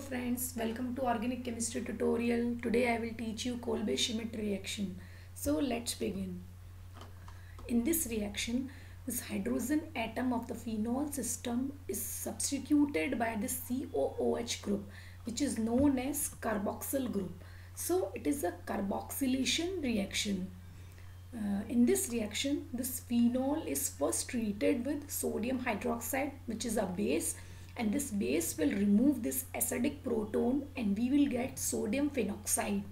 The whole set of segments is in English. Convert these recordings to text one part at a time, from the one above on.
friends, welcome to organic chemistry tutorial. Today I will teach you Kolbe-Schmitt reaction. So let's begin. In this reaction, this hydrogen atom of the phenol system is substituted by the COOH group which is known as carboxyl group. So it is a carboxylation reaction. Uh, in this reaction, this phenol is first treated with sodium hydroxide which is a base and this base will remove this acidic proton and we will get sodium phenoxide.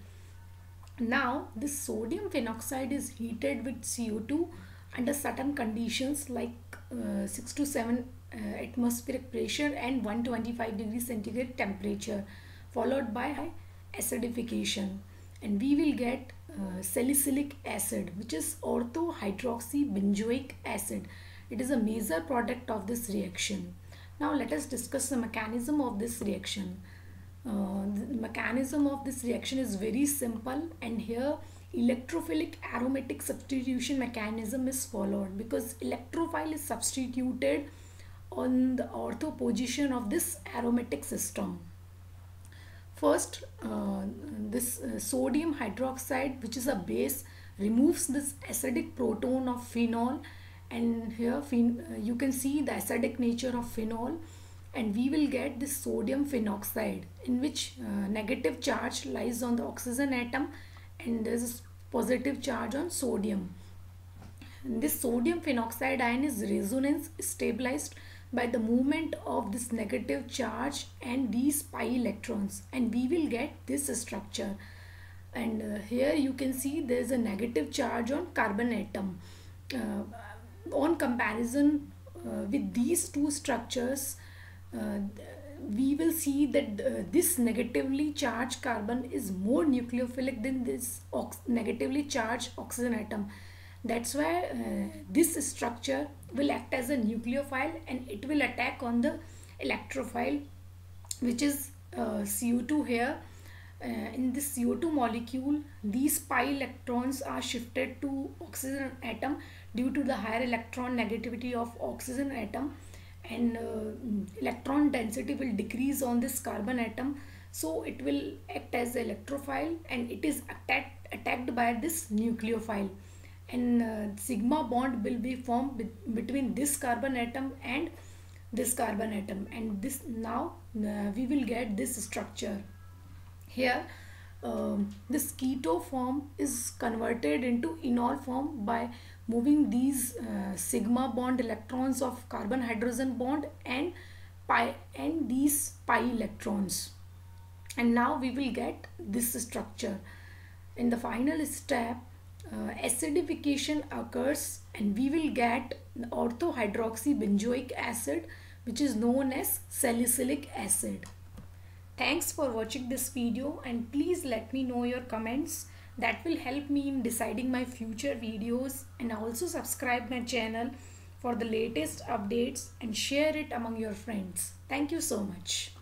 Now this sodium phenoxide is heated with CO2 under certain conditions like uh, 6 to 7 uh, atmospheric pressure and 125 degree centigrade temperature followed by acidification and we will get uh, salicylic acid which is ortho orthohydroxybenzoic acid. It is a major product of this reaction. Now let us discuss the mechanism of this reaction. Uh, the mechanism of this reaction is very simple and here electrophilic aromatic substitution mechanism is followed because electrophile is substituted on the ortho position of this aromatic system. First, uh, this uh, sodium hydroxide which is a base removes this acidic proton of phenol and here uh, you can see the acidic nature of phenol and we will get this sodium phenoxide in which uh, negative charge lies on the oxygen atom and there is positive charge on sodium. And this sodium phenoxide ion is resonance stabilized by the movement of this negative charge and these pi electrons and we will get this structure and uh, here you can see there is a negative charge on carbon atom. Uh, on comparison uh, with these two structures uh, we will see that uh, this negatively charged carbon is more nucleophilic than this negatively charged oxygen atom. That's why uh, this structure will act as a nucleophile and it will attack on the electrophile which is uh, CO2 here uh, in this CO2 molecule these pi electrons are shifted to oxygen atom due to the higher electron negativity of oxygen atom and uh, electron density will decrease on this carbon atom. So it will act as electrophile and it is attacked attacked by this nucleophile. And uh, sigma bond will be formed be between this carbon atom and this carbon atom. And this now uh, we will get this structure here um, this keto form is converted into enol form by moving these uh, sigma bond electrons of carbon hydrogen bond and pi and these pi electrons. And now we will get this structure. In the final step uh, acidification occurs and we will get orthohydroxybenzoic acid which is known as salicylic acid Thanks for watching this video and please let me know your comments. That will help me in deciding my future videos and also subscribe my channel for the latest updates and share it among your friends. Thank you so much.